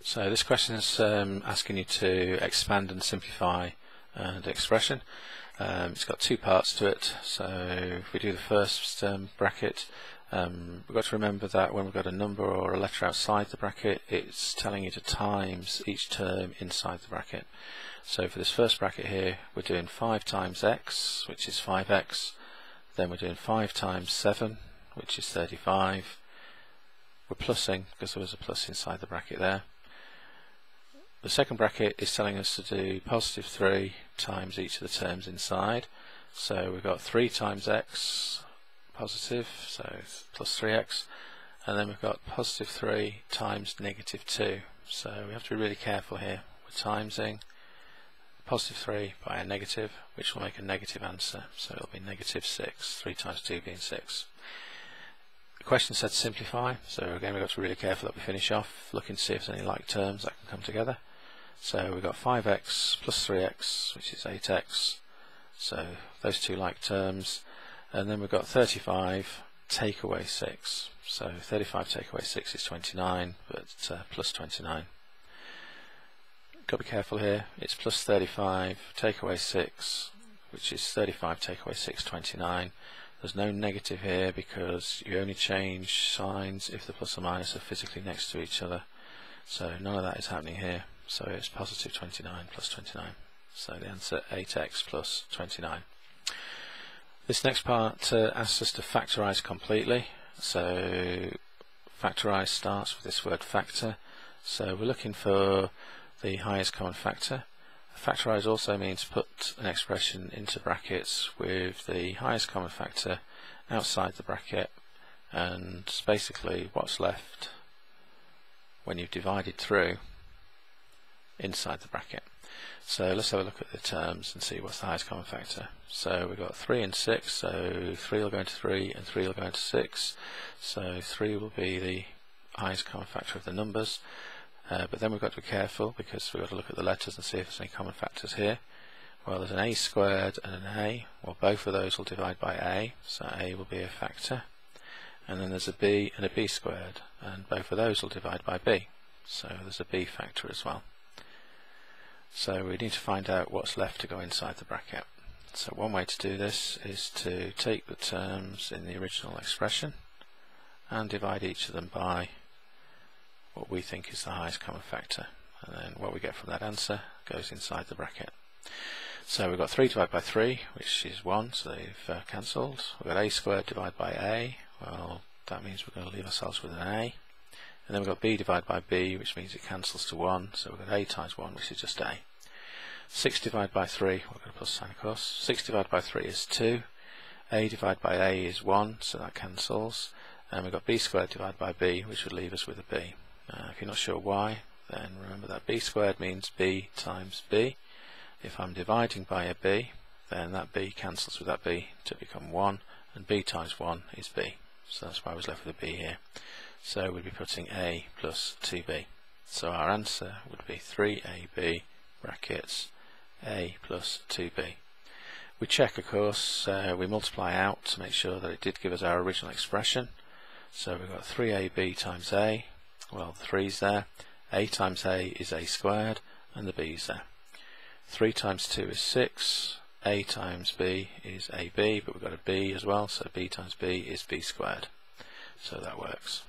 So this question is um, asking you to expand and simplify uh, the expression. Um, it's got two parts to it. So if we do the first um, bracket, um, we've got to remember that when we've got a number or a letter outside the bracket, it's telling you to times each term inside the bracket. So for this first bracket here, we're doing 5 times x, which is 5x. Then we're doing 5 times 7, which is 35. We're plussing, because there was a plus inside the bracket there. The second bracket is telling us to do positive 3 times each of the terms inside. So we've got 3 times x positive, so plus 3x, and then we've got positive 3 times negative 2. So we have to be really careful here. We're timesing positive 3 by a negative, which will make a negative answer. So it'll be negative 6, 3 times 2 being 6 The question said simplify, so again we've got to be really careful that we finish off, looking to see if there's any like terms that can come together. So we've got 5x plus 3x, which is 8x, so those two like terms, and then we've got 35 take away 6, so 35 take away 6 is 29, but uh, plus 29. Got to be careful here, it's plus 35 take away 6, which is 35 take away 6, 29, there's no negative here because you only change signs if the plus or minus are physically next to each other. So none of that is happening here. So it's positive 29 plus 29. So the answer 8x plus 29. This next part uh, asks us to factorize completely. So factorize starts with this word factor. So we're looking for the highest common factor. Factorize also means put an expression into brackets with the highest common factor outside the bracket and basically what's left when you've divided through inside the bracket. So let's have a look at the terms and see what's the highest common factor. So we've got 3 and 6, so 3 will go into 3 and 3 will go into 6. So 3 will be the highest common factor of the numbers. Uh, but then we've got to be careful because we've got to look at the letters and see if there's any common factors here. Well, there's an a squared and an a. Well, both of those will divide by a, so a will be a factor. And then there's a b and a b squared, and both of those will divide by b. So there's a b factor as well. So we need to find out what's left to go inside the bracket. So one way to do this is to take the terms in the original expression and divide each of them by what we think is the highest common factor and then what we get from that answer goes inside the bracket. So we've got 3 divided by 3 which is 1 so they've uh, cancelled. We've got a squared divided by a well that means we're going to leave ourselves with an a and then we've got b divided by b which means it cancels to 1 so we've got a times 1 which is just a. 6 divided by 3 we're going to plus sign across. 6 divided by 3 is 2 a divided by a is 1 so that cancels and we've got b squared divided by b which would leave us with a b. Uh, if you're not sure why, then remember that b squared means b times b. If I'm dividing by a b, then that b cancels with that b to become 1, and b times 1 is b. So that's why I was left with a b here. So we'd be putting a plus 2b. So our answer would be 3ab brackets a plus 2b. We check, of course, uh, we multiply out to make sure that it did give us our original expression. So we've got 3ab times a well, the 3's there. a times a is a squared, and the b's there. 3 times 2 is 6. a times b is ab, but we've got a b as well, so b times b is b squared. So that works.